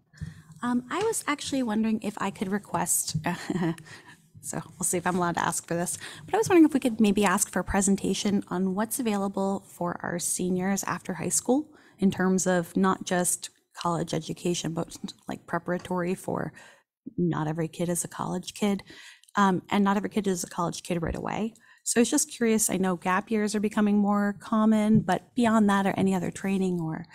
Um, I was actually wondering if I could request, <laughs> so we'll see if I'm allowed to ask for this, but I was wondering if we could maybe ask for a presentation on what's available for our seniors after high school in terms of not just college education, but like preparatory for not every kid is a college kid, um, and not every kid is a college kid right away. So I was just curious. I know gap years are becoming more common, but beyond that, are any other training or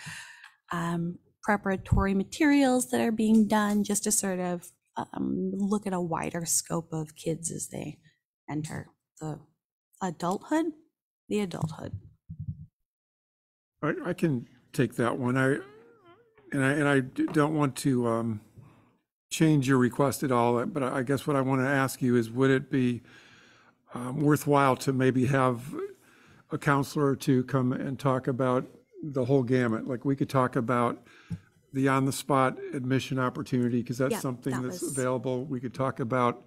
um, preparatory materials that are being done just to sort of um, look at a wider scope of kids as they enter the adulthood, the adulthood. I, I can take that one. I, and I, and I don't want to um, change your request at all, but I I guess what I want to ask you is, would it be um, worthwhile to maybe have a counselor to come and talk about the whole gamut? Like, we could talk about the on-the-spot admission opportunity, because Yeah, that's something that that's was- available. We could talk about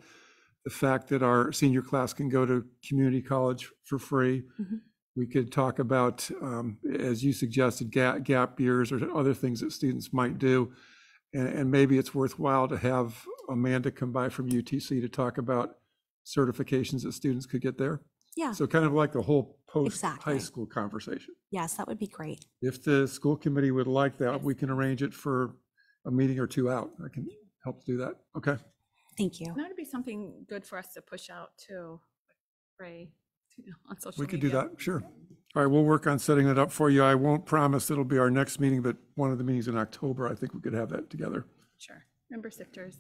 the fact that our senior class can go to community college for free. Mhm. We could talk about, um, as you suggested, gap, gap years or other things that students might do. And, and maybe it's worthwhile to have Amanda come by from UTC to talk about certifications that students could get there. Yeah. So kind of like the whole post-high Exactly. school conversation. Yes, that would be great. If the school committee would like that, we can arrange it for a meeting or two out. I can help do that. Okay. Thank you. That would be something good for us to push out too, Ray, <laughs> you know, on social We media. could do that, sure. All right, we'll work on setting that up for you. I won't promise it'll be our next meeting, but one of the meetings in October, I think we could have that together. Sure. Member Sychterz.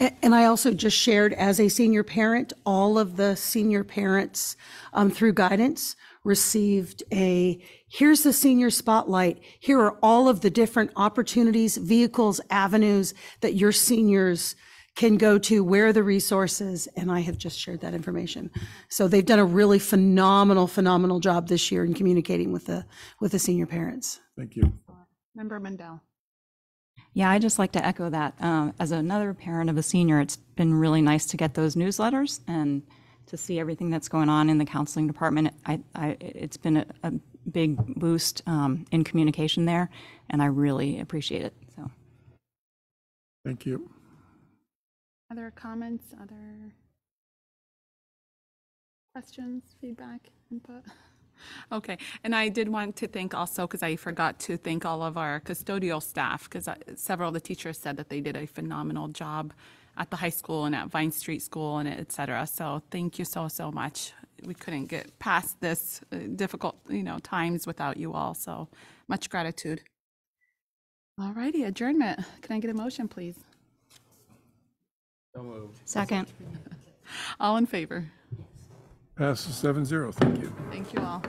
A- And I also just shared as a senior parent, all of the senior parents um, through guidance received a, here's the senior spotlight. Here are all of the different opportunities, vehicles, avenues that your seniors can go to, where are the resources, and I have just shared that information. So they've done a really phenomenal, phenomenal job this year in communicating with the, with the senior parents. Thank you. Member Mundell. Yeah, I just like to echo that. Um, as another parent of a senior, it's been really nice to get those newsletters and to see everything that's going on in the counseling department. I, I, it's been a, a big boost um, in communication there, and I really appreciate it. So. Thank you. Other comments, other questions, feedback, input? Okay, and I did want to thank also, because I forgot to thank all of our custodial staff, because several of the teachers said that they did a phenomenal job at the high school and at Vine Street School and et cetera. So thank you so, so much. We couldn't get past this uh, difficult, you know, times without you all, so much gratitude. All righty, adjournment. Can I get a motion, please? So moved. Second. All in favor? Passes seven zero. Thank you. Thank you all.